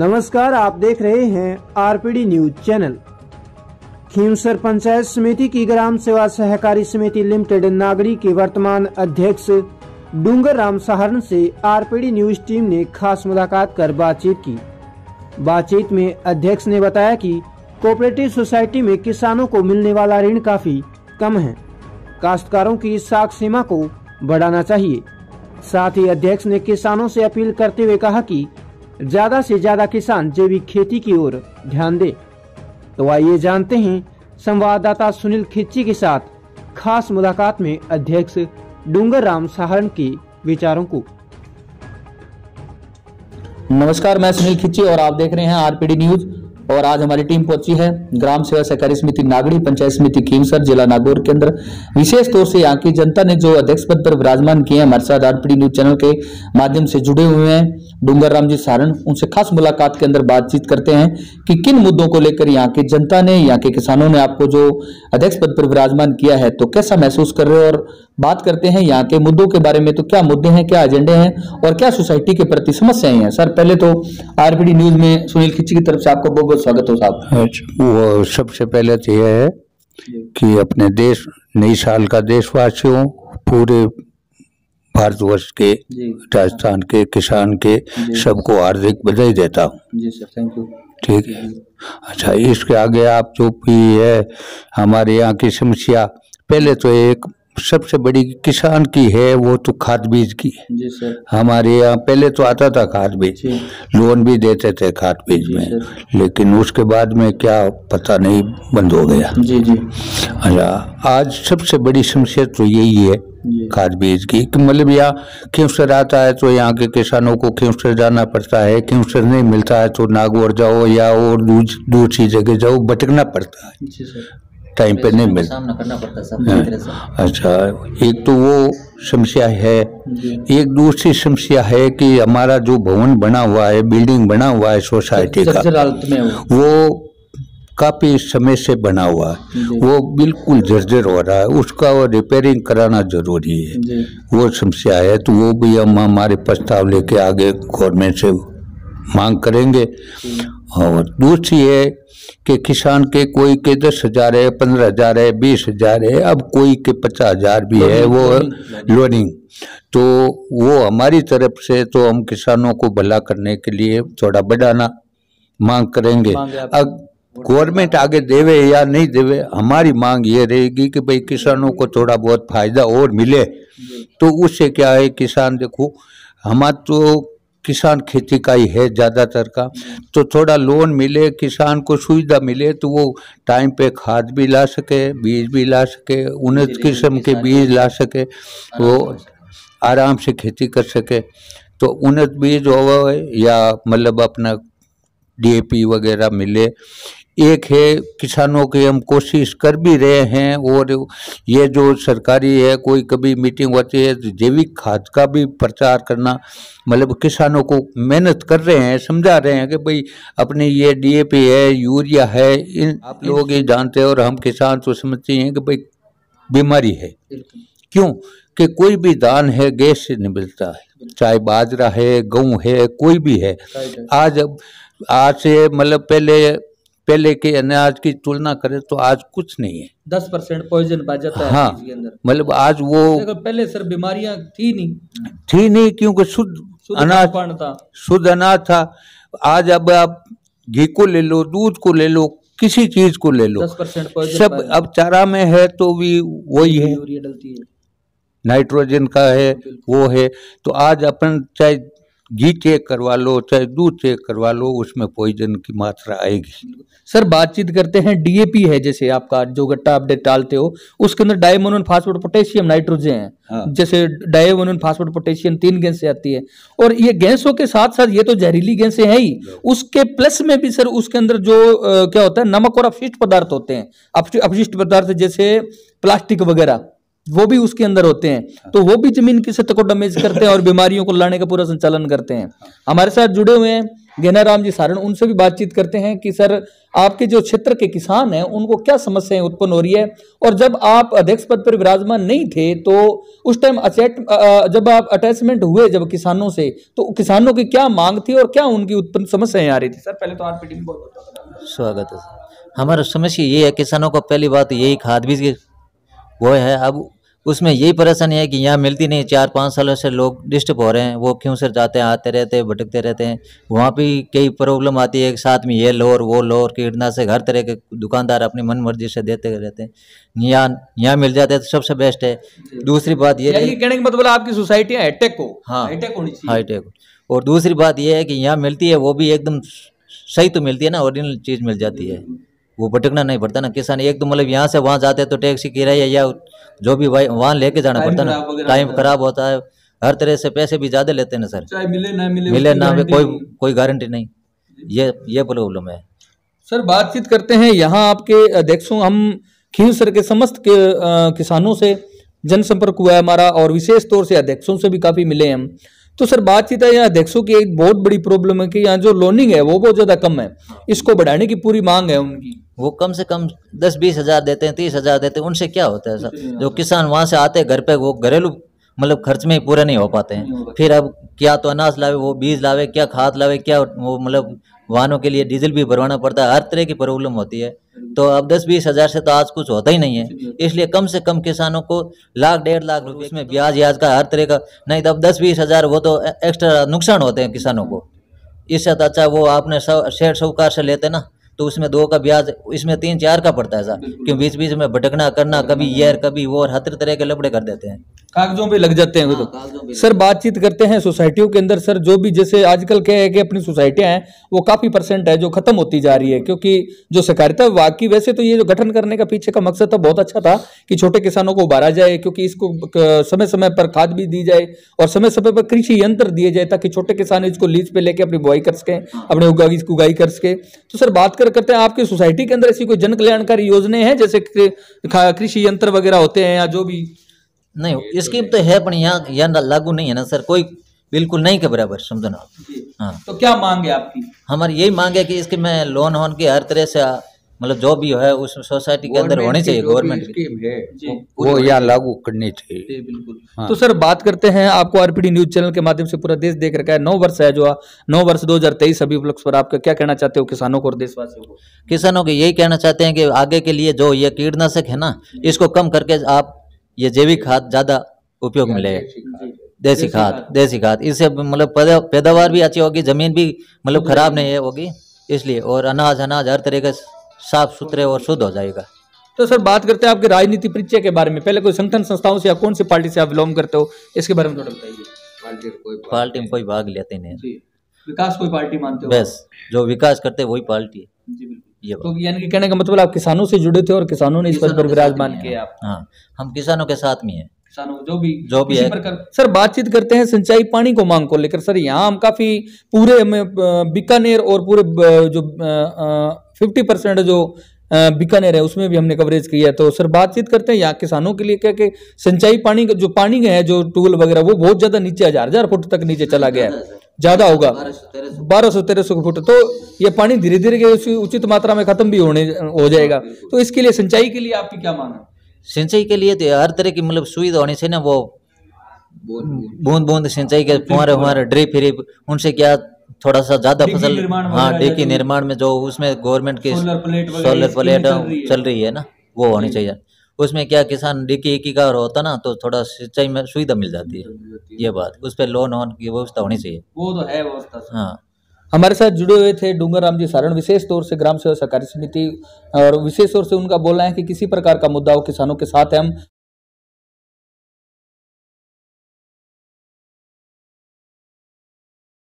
नमस्कार, आप देख रहे हैं RPD news channel. Khimsar panchayat समिति की ग्राम सेवा सहकारी समिति लिमिटेड नागरी के वर्तमान अध्यक्ष डूंगर राम सहारण से आरपीडी न्यूज़ टीम ने खास मुलाकात कर बातचीत की। बातचीत में अध्यक्ष ने बताया कि कोऑपरेटिव सोसाइटी में किसानों को मिलने वाला ऋण काफ़ी कम है। काश्तकारों की साख सीमा को बढ़ाना चाहिए। साथ ही अध्यक्ष ने किसानों से अपील करते हुए कहा कि ज़्यादा से ज़्यादा किसान जैविक खेती की ओर ध्यान दे। तो आइए जानते हैं संवाददाता सुनील खिच्ची के साथ खास मुलाकात में अध्यक्ष डूंगर राम सहारण के विचारों को। नमस्कार, मैं सुनील खिच्ची और आप देख रहे हैं आरपीडी न्यूज़। और आज हमारी टीम पहुँची है ग्राम सेवा सहकारी समिति नागड़ी, पंचायत समिति खीमसर, जिला नागौर के अंदर। विशेष तौर से यहाँ की जनता ने जो अध्यक्ष पद पर विराजमान किए हैं, हमारे साथ आरपीडी न्यूज़ चैनल के माध्यम से जुड़े हुए हैं, डूंगर राम जी सारण उनसे खास मुलाकात के अंदर बातचीत करते हैं कि किन मुद्दों को लेकर यहाँ की जनता ने, यहाँ के किसानों ने आपको जो अध्यक्ष पद पर विराजमान किया है तो कैसा महसूस कर रहे हो और बात करते हैं यहाँ के मुद्दों के बारे में। तो क्या मुद्दे हैं क्या एजेंडे हैं और क्या सोसाइटी के प्रति समस्याएँ हैं? सर पहले तो आरपीडी न्यूज़ में सुनील खिच्ची की तरफ़ से आपको बहुत बहुत स्वागत हो साहब। अच्छा, वो सबसे पहले तो यह है कि अपने देश नई साल का देशवासियों पूरे भारतवर्ष के राजस्थान के किसान के सबको हार्दिक बधाई देता हूँ। थैंक यू ठीक है? अच्छा इसके आगे आप जो भी है हमारे यहाँ की समस्या पहले तो एक सबसे बड़ी किसान की है वो तो खाद बीज की। जी सर। हमारे यहाँ पहले तो आता था खाद बीज। लोन भी देते थे खाद बीज में। लेकिन उसके बाद में क्या पता नहीं बंद हो गया। जी जी। अच्छा आज सबसे बड़ी समस्या तो यही है खाद बीज की। कि मतलब यहाँ क्योंसर आता है तो यहाँ के किसानों को क्योंसर जाना पड़ता है। क्योंसर नहीं मिलता है तो नागौर जाओ या और दूसरी जगह जाओ भटकना पड़ता है। जी सर। टाइम पे नहीं मिलता सामना करना पड़ता है। अच्छा एक तो वो समस्या है। एक दूसरी समस्या है कि हमारा जो भवन बना हुआ है बिल्डिंग बना हुआ है सोसाइटी का वो। काफ़ी समय से बना हुआ है। वो बिल्कुल जर्जर हो रहा है। उसका वो रिपेयरिंग कराना ज़रूरी है। वो समस्या है तो वो भी हम हमारे प्रस्ताव लेके आगे गवर्नमेंट से मांग करेंगे। और दूसरी है कि किसान के कोई के दस हज़ार है पंद्रह हज़ार है बीस हज़ार है अब कोई के पचास हज़ार भी है वो लोनिंग तो वो हमारी तरफ़ से तो हम किसानों को भला करने के लिए थोड़ा बढ़ाना मांग करेंगे। अब गवर्नमेंट आगे देवे या नहीं देवे हमारी मांग ये रहेगी कि भाई किसानों को थोड़ा बहुत फ़ायदा और मिले। तो उससे क्या है किसान देखो हमारा तो किसान खेती का ही है ज़्यादातर का। तो थोड़ा लोन मिले किसान को सुविधा मिले तो वो टाइम पे खाद भी ला सके बीज भी ला सके उन्नत किस्म के बीज ला सके वो आराम से खेती कर सके। तो उन्नत बीज हो या मतलब अपना डीएपी वगैरह मिले एक है किसानों की हम कोशिश कर भी रहे हैं और ये जो सरकारी है कोई कभी मीटिंग होती है तो जैविक खाद का भी प्रचार करना मतलब किसानों को मेहनत कर रहे हैं समझा रहे हैं कि भाई अपने ये डीएपी है यूरिया है इन आप लोग ये जानते हैं और हम किसान तो समझते हैं कि भाई बीमारी है। क्यों? कि कोई भी दान है गैस से नहीं मिलता है। चाहे बाजरा है गेहूँ है कोई भी है। है आज अब आज से मतलब पहले पहले के अनाज की तुलना करें तो आज कुछ नहीं है। दस परसेंट पॉइजन पाया जाता है हाँ। अंदर। मतलब आज वो पहले सर बीमारियाँ थी नहीं। थी नहीं क्योंकि शुद्ध अनाज था। शुद्ध अनाज था। आज अब आप घी को ले लो दूध को ले लो किसी चीज़ को ले लो। सब अब चारा में है तो भी वही है। है। नाइट्रोजन का है वो है। तो आज अपन चाहे घी चेक करवा लो चाहे दूध चेक करवा लो उसमें पॉइजन की मात्रा आएगी। सर बातचीत करते हैं डीएपी है जैसे आपका जो गट्टा अपडेट डालते हो उसके अंदर डायमोन फास्फोट पोटेशियम नाइट्रोजन है। हाँ। जैसे डायमोन फास्फोट पोटेशियम तीन गैसें आती है। और ये गैसों के साथ साथ ये तो जहरीली गैसें हैं ही। उसके प्लस में भी सर उसके अंदर जो अ, क्या होता है नमक और अपशिष्ट पदार्थ होते हैं। अपशिष्ट पदार्थ जैसे प्लास्टिक वगैरह। वो भी उसके अंदर होते हैं। तो वो भी ज़मीन की सतह को डैमेज करते हैं और बीमारियों को लाने का पूरा संचालन करते हैं। हमारे साथ जुड़े हुए हैं गेनाराम जी सारण उनसे भी बातचीत करते हैं कि सर आपके जो क्षेत्र के किसान हैं उनको क्या समस्याएँ उत्पन्न हो रही है? और जब आप अध्यक्ष पद पर विराजमान नहीं थे तो उस टाइम जब आप अटैचमेंट हुए जब किसानों से तो किसानों की क्या मांग थी और क्या उनकी उत्पन्न समस्याएँ आ रही थी? सर पहले तो आरपीडी में बहुत स्वागत है सर। हमारा समस्या ये है किसानों को पहली बात यही खाद बीज वो है अब उसमें यही परेशानी है कि यहाँ मिलती नहीं। चार पाँच सालों से लोग डिस्टर्ब हो रहे हैं। वो क्यों सर जाते हैं आते रहते हैं भटकते रहते हैं? वहाँ भी कई प्रॉब्लम आती है। एक साथ में ये लो और वो लो और कीटनाशक हर तरह के दुकानदार अपनी मन मर्ज़ी से देते रहते हैं। यहाँ यहाँ मिल जाते हैं तो सबसे बेस्ट है। दूसरी बात ये कहने का मतलब आपकी सोसाइटी हाईटेक हो। हाँ हाईटेक और दूसरी बात ये है कि यहाँ मिलती है वो भी एकदम सही तो मिलती है ना ओरिजिनल चीज़ मिल जाती है। वो भटकना नहीं पड़ता ना। किसान एक तो मतलब यहाँ से वहाँ जाते हैं तो टैक्सी किराया या जो भी वहाँ लेके जाना पड़ता ना। टाइम खराब होता है। हर तरह से पैसे भी ज़्यादा लेते हैं ना सर। चाहे मिले ना मिले मिले ना मिले कोई कोई गारंटी नहीं। ये ये प्रॉब्लम है। सर बातचीत करते हैं। यहाँ आपके अध्यक्षों हम खीर सर के समस्त के, आ, किसानों से जनसंपर्क हुआ है हमारा और विशेष तौर से अध्यक्षों से भी काफ़ी मिले हम। तो सर बातचीत है यहाँ अध्यक्षों कि एक बहुत बड़ी प्रॉब्लम है कि यहाँ जो लोनिंग है वो बहुत ज़्यादा कम है। इसको बढ़ाने की पूरी मांग है उनकी। वो कम से कम दस बीस हज़ार देते हैं तीस हज़ार देते हैं उनसे क्या होता है सर? जो किसान वहाँ से आते हैं घर पे वो घरेलू मतलब खर्च में ही पूरे नहीं हो पाते हैं। फिर अब क्या तो अनाज लावे वो बीज लावे क्या खाद लावे क्या वो मतलब वाहनों के लिए डीजल भी भरवाना पड़ता है हर तरह की प्रॉब्लम होती है। तो अब दस बीस हज़ार से तो आज कुछ होता ही नहीं है। इसलिए कम से कम किसानों को लाख, डेढ़ लाख रुपए इसमें ब्याज याज का हर तरह का, नहीं तो अब दस बीस हज़ार वो तो एक्स्ट्रा नुकसान होते हैं किसानों को। इससे तो अच्छा वो आपने शेर सौकार से लेते ना तो उसमें दो का ब्याज इसमें तीन चार का पड़ता है सर क्यों बीच बीच में भटकना करना कभी ये कभी वो और हर तरह के लपड़े कर देते हैं। कागजों पे लग जाते हैं हाँ, तो सर बातचीत करते हैं सोसाइटियों के अंदर सर जो भी जैसे आजकल क्या है कि अपनी सोसाइटियाँ हैं वो काफ़ी परसेंट है जो खत्म होती जा रही है क्योंकि जो सहकारिता विभाग की वैसे तो ये जो गठन करने का पीछे का मकसद तो बहुत अच्छा था कि छोटे किसानों को उबारा जाए क्योंकि इसको समय समय पर खाद भी दी जाए और समय समय पर कृषि यंत्र दिए जाए ताकि छोटे किसान इसको लीज पे लेके अपनी बुआई कर सके अपने उगाई उगाई कर सके। तो सर बात कर करते हैं आपकी सोसाइटी के अंदर ऐसी कोई जन कल्याणकारी योजनाएँ हैं जैसे कृषि यंत्र वगैरह होते हैं या जो भी? नहीं स्कीम तो है पर यहाँ यहाँ लागू नहीं है ना सर कोई बिल्कुल नहीं के बराबर समझो ना। हाँ। तो क्या मांग है आपकी? हमारी यही मांग है कि इसके में लोन होन की हर तरह से मतलब जो भी है उस सोसाइटी के अंदर होनी चाहिए गवर्नमेंट वो यहाँ लागू करनी चाहिए। बिल्कुल। हाँ। तो सर बात करते हैं आपको आरपीडी न्यूज़ चैनल के माध्यम से पूरा देश देख रखा है नौ वर्ष है जो नौ वर्ष दो हज़ार तेईस अभी उपलक्ष्य पर आप क्या कहना चाहते हो किसानों को और देशवासियों को? किसानों को यही कहना चाहते हैं कि आगे के लिए जो ये कीटनाशक है ना इसको कम करके आप ये जैविक खाद ज़्यादा उपयोग मिलेगा देसी खाद देसी खाद। इससे मतलब पैदावार भी अच्छी होगी ज़मीन भी मतलब खराब नहीं होगी इसलिए। और अनाज अनाज हर तरह का साफ़ सुथरे और शुद्ध हो जाएगा। तो सर बात करते हैं आपके राजनीति परिचय के बारे में। पहले कोई संगठन संस्थाओं से या कौन सी पार्टी से आप बिलोंग करते हो इसके बारे में थोड़ा बताइए। पार्टी में कोई भाग लेते नहीं। विकास कोई पार्टी मानते हो? बस जो विकास करते वही पार्टी है। ये तो यानी कि कहने का मतलब आप किसानों से जुड़े थे और किसानों ने इस पद पर विराजमान किया आप। हाँ हम किसानों के साथ में है। किसानों जो भी जो भी है। सर बातचीत करते हैं सिंचाई पानी को मांग को लेकर। सर यहाँ हम काफ़ी पूरे बीकानेर और पूरे जो फिफ्टी परसेंट जो बीकानेर है उसमें भी हमने कवरेज किया है। तो सर बातचीत करते हैं यहाँ किसानों के लिए क्या कि सिंचाई पानी का जो पानी है जो टूल वगैरह वो बहुत ज़्यादा नीचे हज़ार हज़ार फुट तक नीचे चला गया है। ज़्यादा होगा। बारह सौ तेरह सौ फुट तो ये पानी धीरे धीरे उचित मात्रा में खत्म भी होने हो जाएगा। तो इसके लिए सिंचाई के लिए आपकी क्या मांग है? सिंचाई के लिए तो हर तरह की मतलब सुविधा होनी चाहिए ना वो। बूंद बूंद सिंचाई के फुहारे फुहारे ड्रिप फ्रिप उनसे क्या थोड़ा सा ज़्यादा फ़सल हाँ डेकी निर्माण में जो उसमें गवर्नमेंट की सोलर प्लेट चल रही है। ना वो होनी चाहिए। उसमें क्या किसान डिकी इक्की का होता ना तो थोड़ा सिंचाई में सुविधा मिल जाती है। ये बात उस पर लोन वोन की व्यवस्था होनी चाहिए। वो तो है व्यवस्था हाँ। हमारे साथ जुड़े हुए थे डूंगर राम जी सारण विशेष तौर से ग्राम सेवा सहकारी समिति और विशेष तौर से उनका बोलना है कि किसी प्रकार का मुद्दा हो किसानों के साथ है हम।